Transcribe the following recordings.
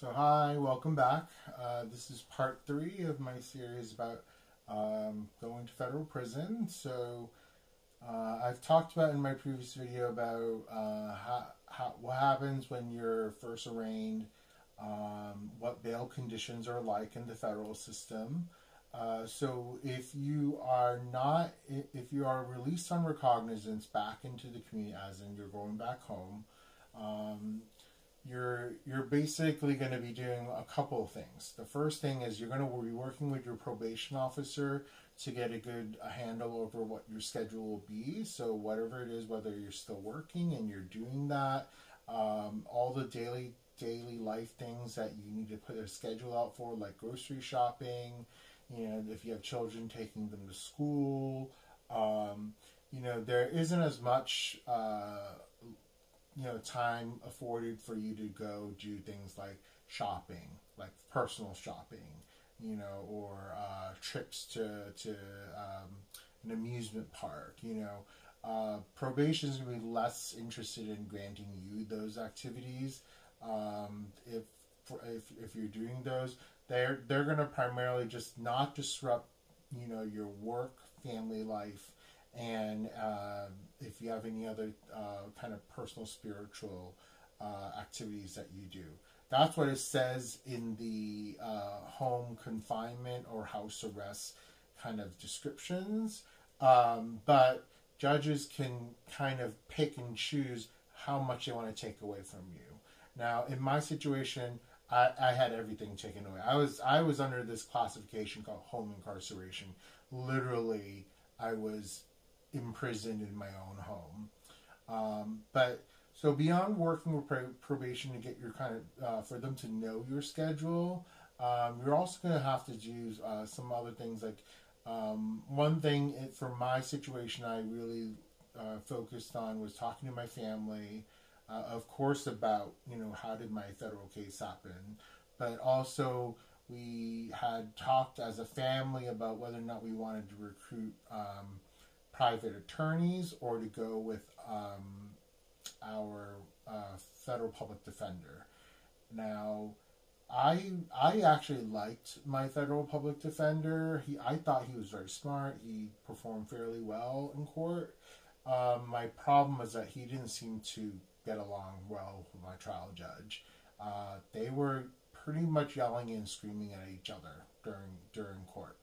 So, hi, welcome back. Uh, this is part three of my series about um, going to federal prison. So, uh, I've talked about in my previous video about uh, how, how, what happens when you're first arraigned, um, what bail conditions are like in the federal system. Uh, so, if you are not, if you are released on recognizance back into the community, as in you're going back home, um, you're you're basically going to be doing a couple of things. The first thing is you're going to be working with your probation officer to get a good a handle over what your schedule will be. So whatever it is, whether you're still working and you're doing that, um, all the daily daily life things that you need to put a schedule out for, like grocery shopping. You know, if you have children, taking them to school. Um, you know, there isn't as much. Uh, you know time afforded for you to go do things like shopping, like personal shopping, you know, or uh, trips to to um, an amusement park, you know. Uh, probation is going to be less interested in granting you those activities. Um, if, if if you're doing those, they're they're going to primarily just not disrupt, you know, your work, family life, and uh, if you have any other uh, kind of personal spiritual uh, activities that you do. That's what it says in the uh, home confinement or house arrest kind of descriptions. Um, but judges can kind of pick and choose how much they want to take away from you. Now, in my situation, I, I, had everything taken away. I was I was under this classification called home incarceration. Literally, I was imprisoned in my own home. Um, but so beyond working with probation to get your kind of uh, for them to know your schedule, um, you're also going to have to do uh, some other things like um, one thing it, for my situation I really uh, focused on was talking to my family, uh, of course about you know how did my federal case happen, but also we had talked as a family about whether or not we wanted to recruit um, private attorneys or to go with um, our uh, federal public defender. Now, I I actually liked my federal public defender. He I thought he was very smart. He performed fairly well in court. Um, my problem was that he didn't seem to get along well with my trial judge. Uh, they were pretty much yelling and screaming at each other during during court.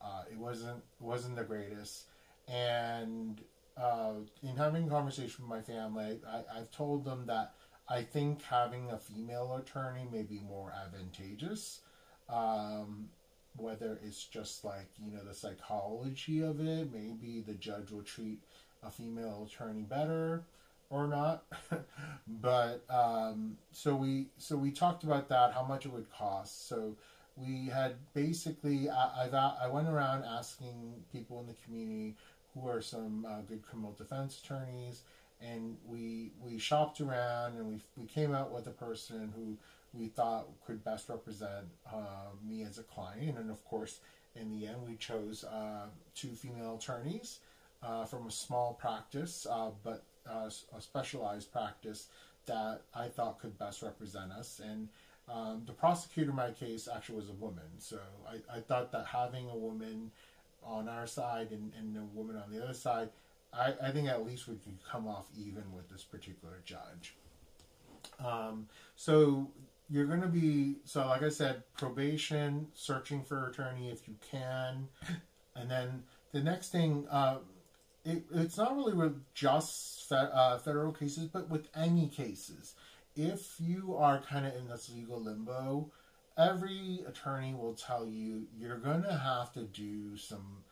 Uh, it wasn't wasn't the greatest. And uh, in having a conversation with my family, I, I've told them that I think having a female attorney may be more advantageous. Um, whether it's just like, you know, the psychology of it, maybe the judge will treat a female attorney better or not. but um, so we so we talked about that, how much it would cost. So we had basically I, I, I went around asking people in the community who are some uh, good criminal defense attorneys, and we we shopped around and we we came out with a person who we thought could best represent uh, me as a client, and of course, in the end, we chose uh, two female attorneys uh, from a small practice, uh, but uh, a specialized practice that I thought could best represent us and. Um, the prosecutor in my case actually was a woman, so I, I thought that having a woman on our side and, and the woman on the other side, I, I think at least we could come off even with this particular judge. Um, so you're going to be, so like I said, probation, searching for attorney if you can. And then the next thing, uh, it, it's not really with just fe- uh, federal cases, but with any cases. If you are kind of in this legal limbo, every attorney will tell you you're going to have to do some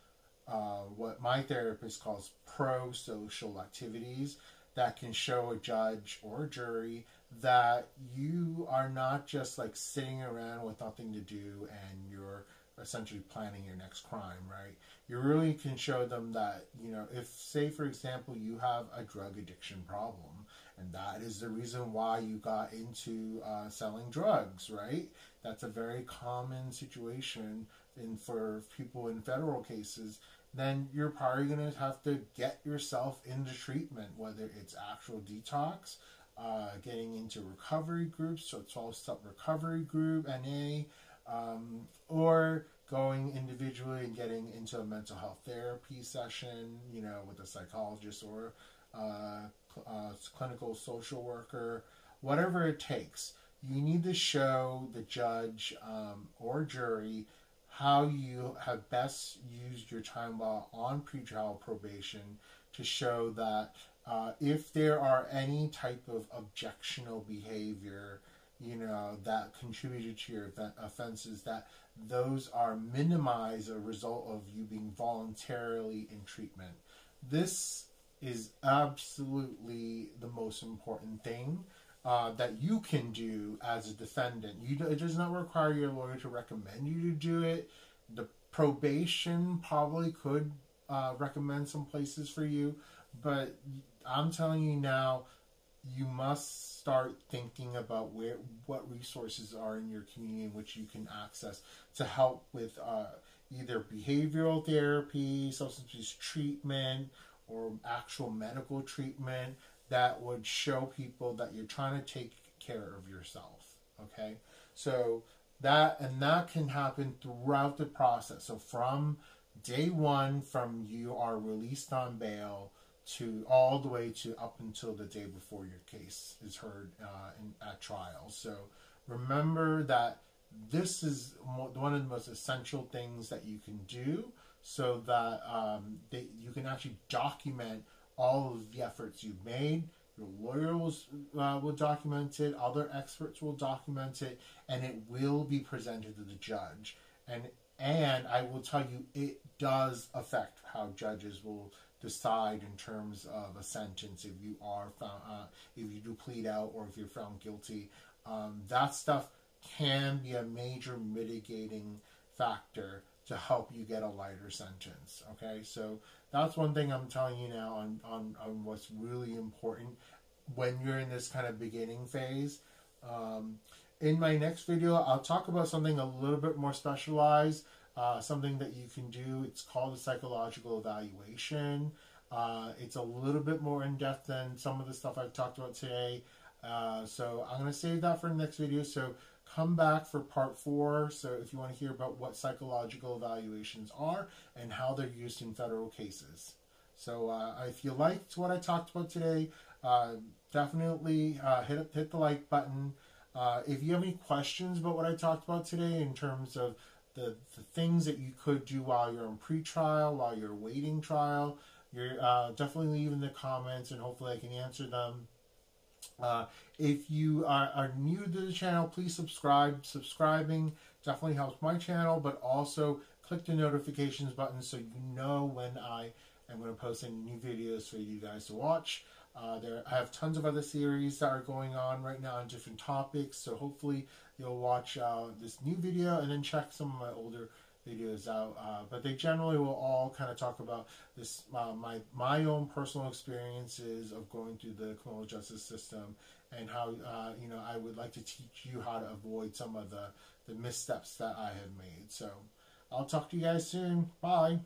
uh, what my therapist calls pro-social activities that can show a judge or a jury that you are not just like sitting around with nothing to do and you're essentially planning your next crime, right? You really can show them that, you know, if, say, for example, you have a drug addiction problem, and that is the reason why you got into uh, selling drugs, right? That's a very common situation in for people in federal cases. Then you're probably going to have to get yourself into treatment, whether it's actual detox, uh, getting into recovery groups, so 12 step recovery group, NA, um, or going individually and getting into a mental health therapy session, you know, with a psychologist or uh, uh, clinical social worker, whatever it takes. You need to show the judge um, or jury how you have best used your time while on pretrial probation to show that uh, if there are any type of objectionable behavior, you know, that contributed to your offenses, that those are minimized as a result of you being voluntarily in treatment. This is absolutely the most important thing uh, that you can do as a defendant. You, it does not require your lawyer to recommend you to do it. The probation probably could uh, recommend some places for you, but I'm telling you now, you must start thinking about where what resources are in your community in which you can access to help with uh, either behavioral therapy, substance abuse treatment, or actual medical treatment that would show people that you're trying to take care of yourself. Okay, so that and that can happen throughout the process. So from day one, from you are released on bail to all the way to up until the day before your case is heard uh, in, at trial. So remember that this is one of the most essential things that you can do so that um, they, you can actually document all of the efforts you've made. Your lawyer will, uh, will document it, other experts will document it, and it will be presented to the judge. And and I will tell you, it does affect how judges will decide in terms of a sentence if you are found, uh, if you do plead out or if you're found guilty. Um, that stuff can be a major mitigating factor to help you get a lighter sentence. Okay, so that's one thing I'm telling you now on, on, on what's really important when you're in this kind of beginning phase. Um, in my next video, I'll talk about something a little bit more specialized uh, something that you can do. It's called a psychological evaluation. Uh, it's a little bit more in depth than some of the stuff I've talked about today. Uh, so I'm going to save that for the next video. So come back for part four. So if you want to hear about what psychological evaluations are and how they're used in federal cases. So uh, if you liked what I talked about today, uh, definitely uh, hit hit the like button. if you have any questions about what I talked about today in terms of the, the things that you could do while you're on pre-trial, while you're waiting trial. You're uh, definitely leave in the comments, and hopefully I can answer them. Uh, if you are, are, new to the channel, please subscribe. Subscribing definitely helps my channel, but also click the notifications button so you know when I am going to post any new videos for you guys to watch. Uh, there, I have tons of other series that are going on right now on different topics, so hopefully you'll watch uh, this new video and then check some of my older videos out. Uh, but they generally will all kind of talk about this uh, my my own personal experiences of going through the criminal justice system and how uh, you know I would like to teach you how to avoid some of the the missteps that I have made. So I'll talk to you guys soon. Bye.